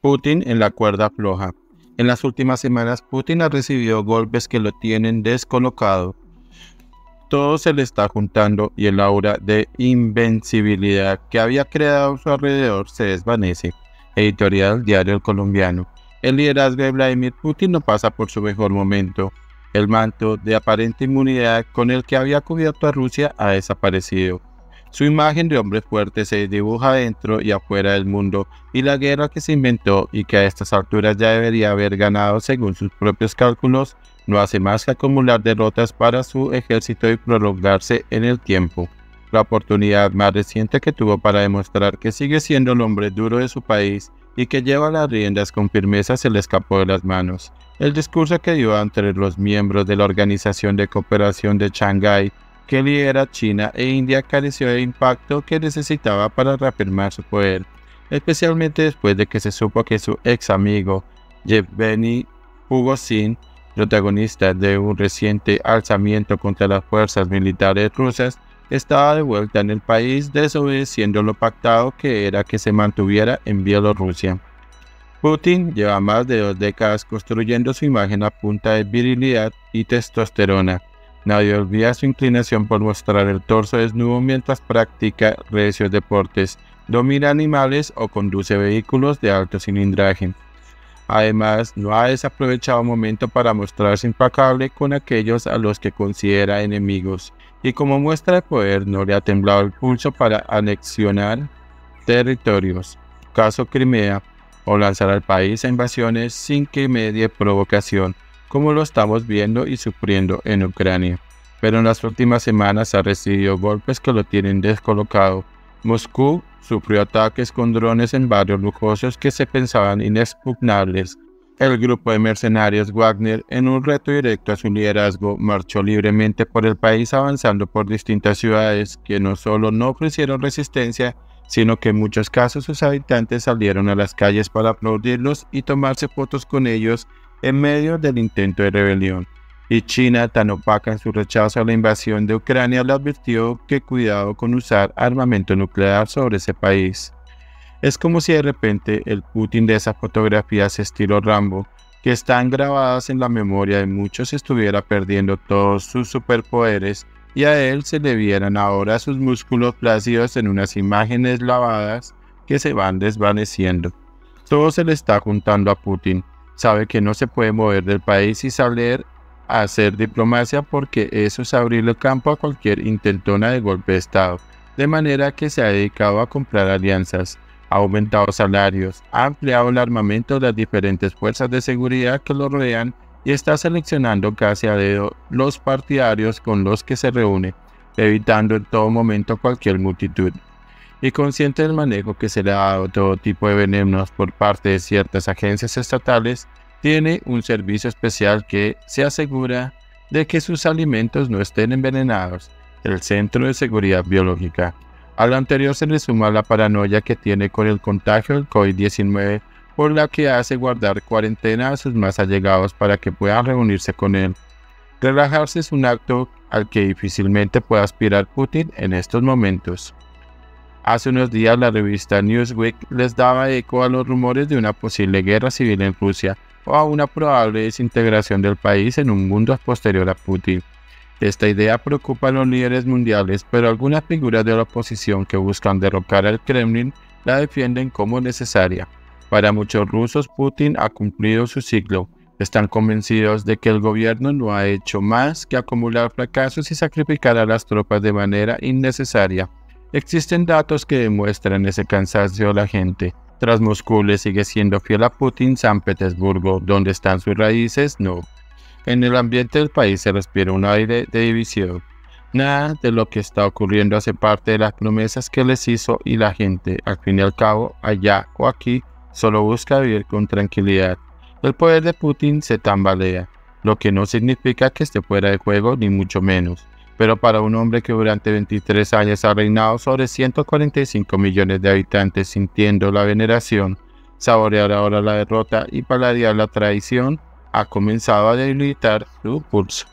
Putin en la cuerda floja. En las últimas semanas, Putin ha recibido golpes que lo tienen descolocado. Todo se le está juntando y el aura de invencibilidad que había creado a su alrededor se desvanece. Editorial Diario El Colombiano. El liderazgo de Vladimir Putin no pasa por su mejor momento. El manto de aparente inmunidad con el que había cubierto a Rusia ha desaparecido. Su imagen de hombre fuerte se dibuja dentro y afuera del mundo y la guerra que se inventó y que a estas alturas ya debería haber ganado según sus propios cálculos no hace más que acumular derrotas para su ejército y prolongarse en el tiempo. La oportunidad más reciente que tuvo para demostrar que sigue siendo el hombre duro de su país y que lleva las riendas con firmeza se le escapó de las manos. El discurso que dio entre los miembros de la Organización de Cooperación de Shanghái que lidera China e India careció de impacto que necesitaba para reafirmar su poder, especialmente después de que se supo que su ex amigo Yevgeny Pugoshin, protagonista de un reciente alzamiento contra las fuerzas militares rusas, estaba de vuelta en el país desobedeciendo lo pactado que era que se mantuviera en Bielorrusia. Putin lleva más de dos décadas construyendo su imagen a punta de virilidad y testosterona, Nadie olvida su inclinación por mostrar el torso desnudo mientras practica recios deportes, domina animales o conduce vehículos de alto cilindraje. Además, no ha desaprovechado momento para mostrarse impacable con aquellos a los que considera enemigos, y como muestra de poder no le ha temblado el pulso para anexionar territorios, caso Crimea, o lanzar al país a invasiones sin que medie provocación como lo estamos viendo y sufriendo en Ucrania. Pero en las últimas semanas ha recibido golpes que lo tienen descolocado. Moscú sufrió ataques con drones en barrios lujosos que se pensaban inexpugnables. El grupo de mercenarios Wagner, en un reto directo a su liderazgo, marchó libremente por el país avanzando por distintas ciudades que no solo no ofrecieron resistencia, sino que en muchos casos sus habitantes salieron a las calles para aplaudirlos y tomarse fotos con ellos en medio del intento de rebelión. Y China, tan opaca en su rechazo a la invasión de Ucrania, le advirtió que cuidado con usar armamento nuclear sobre ese país. Es como si de repente el Putin de esas fotografías estilo Rambo, que están grabadas en la memoria de muchos, estuviera perdiendo todos sus superpoderes y a él se le vieran ahora sus músculos plácidos en unas imágenes lavadas que se van desvaneciendo. Todo se le está juntando a Putin, sabe que no se puede mover del país y salir a hacer diplomacia porque eso es abrirle campo a cualquier intentona de golpe de Estado, de manera que se ha dedicado a comprar alianzas, ha aumentado salarios, ha ampliado el armamento de las diferentes fuerzas de seguridad que lo rodean y está seleccionando casi a dedo los partidarios con los que se reúne, evitando en todo momento cualquier multitud y consciente del manejo que se le ha dado todo tipo de venenos por parte de ciertas agencias estatales, tiene un servicio especial que se asegura de que sus alimentos no estén envenenados, el Centro de Seguridad Biológica. A lo anterior se le suma la paranoia que tiene con el contagio del COVID-19, por la que hace guardar cuarentena a sus más allegados para que puedan reunirse con él. Relajarse es un acto al que difícilmente puede aspirar Putin en estos momentos. Hace unos días la revista Newsweek les daba eco a los rumores de una posible guerra civil en Rusia o a una probable desintegración del país en un mundo posterior a Putin. Esta idea preocupa a los líderes mundiales, pero algunas figuras de la oposición que buscan derrocar al Kremlin la defienden como necesaria. Para muchos rusos, Putin ha cumplido su ciclo. Están convencidos de que el gobierno no ha hecho más que acumular fracasos y sacrificar a las tropas de manera innecesaria. Existen datos que demuestran ese cansancio de la gente. Tras Moscú le sigue siendo fiel a Putin San Petersburgo, donde están sus raíces, no. En el ambiente del país se respira un aire de división. Nada de lo que está ocurriendo hace parte de las promesas que les hizo y la gente, al fin y al cabo, allá o aquí, solo busca vivir con tranquilidad. El poder de Putin se tambalea, lo que no significa que esté fuera de juego ni mucho menos pero para un hombre que durante 23 años ha reinado sobre 145 millones de habitantes sintiendo la veneración, saborear ahora la derrota y paladear la traición, ha comenzado a debilitar su pulso.